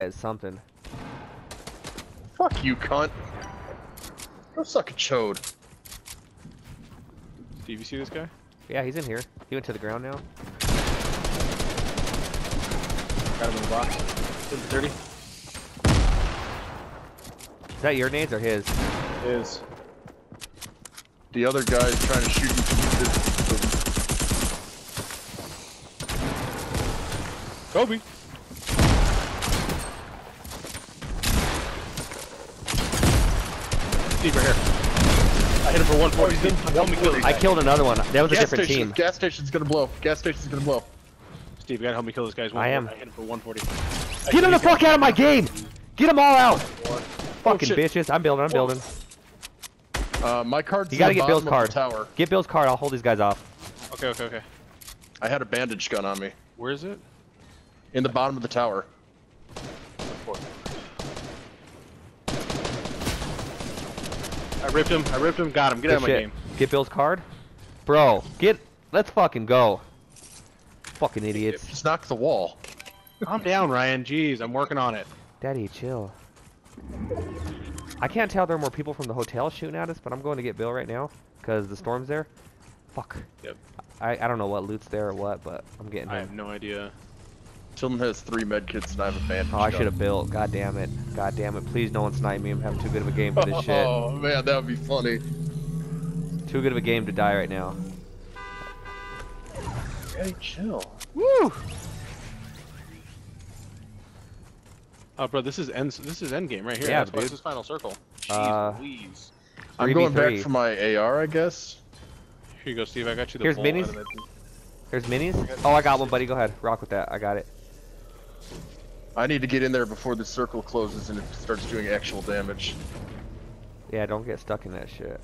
as something. Fuck you, cunt. Go suck a chode. Steve, you see this guy? Yeah, he's in here. He went to the ground now. Got him in the box. In the 30. Is that your nades or his? Is. The other guy's trying to shoot you from the Kobe. Steve, right here. I hit him for 140. Steve. Help me I killed another one. That was a Gas different station. team. Gas station's gonna blow. Gas station's gonna blow. Steve, you gotta help me kill this guy's I am. I hit him for 140. Get him the fuck out of my game! Get them all out! Fucking shit. bitches. I'm building, I'm building. Uh, my card's You gotta get Bill's card. tower. Get Bill's card, I'll hold these guys off. Okay, okay, okay. I had a bandage gun on me. Where is it? In the bottom of the tower. I ripped him. I ripped him. Got him. Get Good out of my game. Get Bill's card? Bro, get. Let's fucking go. Fucking idiots. Just knock the wall. Calm down, Ryan. Jeez, I'm working on it. Daddy, chill. I can't tell there are more people from the hotel shooting at us, but I'm going to get Bill right now because the storm's there. Fuck. Yep. I, I don't know what loot's there or what, but I'm getting I have no idea. Tilden has three med kits and I have a bandage Oh, I should have built. God damn it. God damn it. Please no one snipe me. I'm having too good of a game for this shit. Oh man, that would be funny. Too good of a game to die right now. Hey, chill. Woo! Oh, bro, this is end. This is end game right here. Yeah, That's dude. This is final circle. Jeez, Uh, please. I'm going back for my AR, I guess. Here you go, Steve. I got you the Here's minis. animation. There's minis. Oh, I got one, buddy. Go ahead. Rock with that. I got it. I need to get in there before the circle closes and it starts doing actual damage. Yeah, don't get stuck in that shit.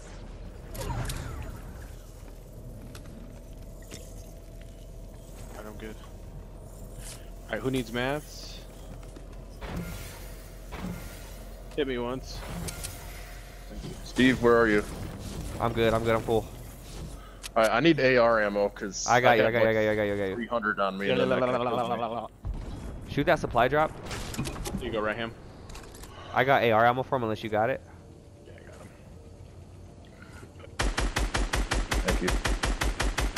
Alright, I'm good. Alright, who needs mats? Hit me once. Steve, where are you? I'm good. I'm good. I'm cool. Alright, I need AR ammo because I got you. I got you. I got you. I got you. I got you. 300 on me. Shoot that supply drop. Here you go, right Raham. I got AR ammo for him unless you got it. Yeah, I got him. Thank you.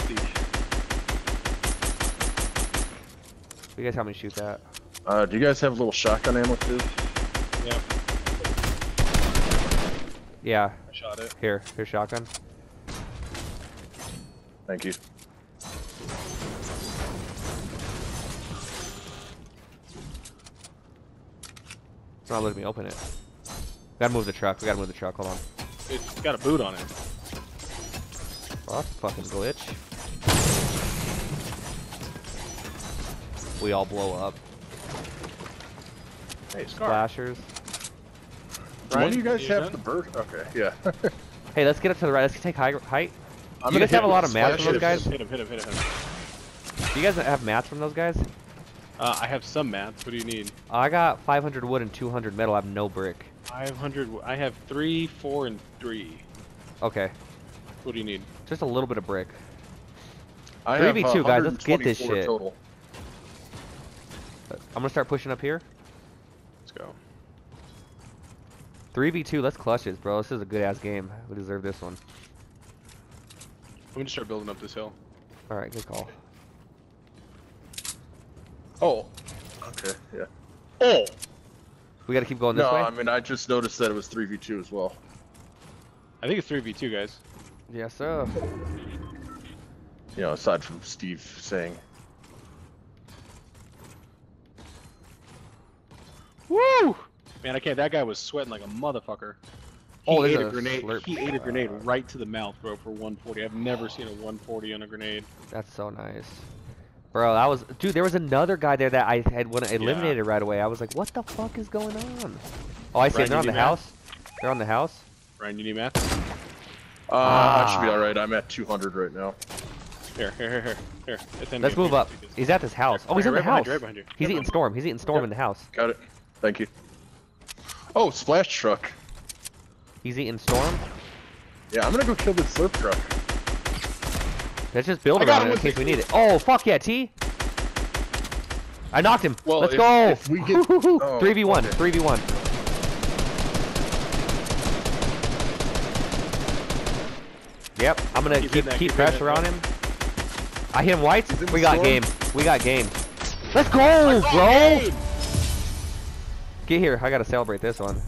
Steve. You guys help me shoot that. Uh, do you guys have a little shotgun ammo too? Yeah, Yeah. I shot it. Here. Here's shotgun. Thank you. Not letting me open it. We gotta move the truck. We gotta move the truck. Hold on. It's got a boot on it. Oh, that's a fucking glitch. We all blow up. Hey, Scar. Flashers. One of you guys have done? the bird? Okay, yeah. Hey, let's get up to the right. Let's take high height. I'm You guys have a lot of mats from those guys? Hit him, hit him, hit him. Do you guys have mats from those guys? Uh, I have some mats. What do you need? I got 500 wood and 200 metal. I have no brick. 500. I have three, four, and three. Okay, What do you need? just a little bit of brick. I have 3v2 guys, let's get this 124 shit. Total. I'm gonna start pushing up here. Let's go. 3v2, let's clutch this, bro. This is a good ass game. We deserve this one. Let me just start building up this hill. Alright, good call. Oh. Okay, yeah. Oh! We gotta keep going this No, way? I mean I just noticed that it was 3v2 as well. I think it's 3v2, guys. Yes, sir. You know, aside from Steve saying. Woo! Man, I can't. That guy was sweating like a motherfucker. Oh, he Oh, there's ate a, a grenade. slurp. He ate a grenade right to the mouth, bro, for 140. I've never seen a 140 on a grenade. That's so nice. Bro, that was... Dude, there was another guy there that I had when eliminated right away. I was like, what the fuck is going on? Oh, I see Ryan. They're on the need mats? house. They're on the house. Ryan, you need mats? Uh, that should be Ah. alright. I'm at 200 right now. Here, here, here, here. Here. Let's move up. He's at this house. Oh, he's in Right the behind house. you, right behind you. He's Right eating Storm. He's eating Storm Yep. in the house. Got it. Thank you. Oh, splash truck. He's eating Storm. Yeah, I'm gonna go kill this slurp truck. Let's just build I got around it in case we need it. Oh, fuck yeah, T. I knocked him. Well, Let's if- go. if we get- oh, 3v1. okay. 3v1. Yep, I'm gonna Keep keep that, keep keep pressure on him. I hit him whites. He's in the We got storm. game. We got game. Let's go, bro. Get here. I gotta celebrate this one.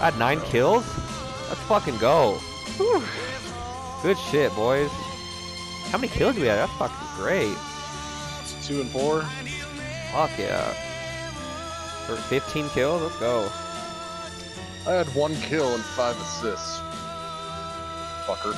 I had nine kills? Let's fucking go. Whew. Good shit, boys. How many kills do we have? That's fucking great. Two and four. Fuck yeah. For 15 kills? Let's go. I had one kill and five assists. Fucker.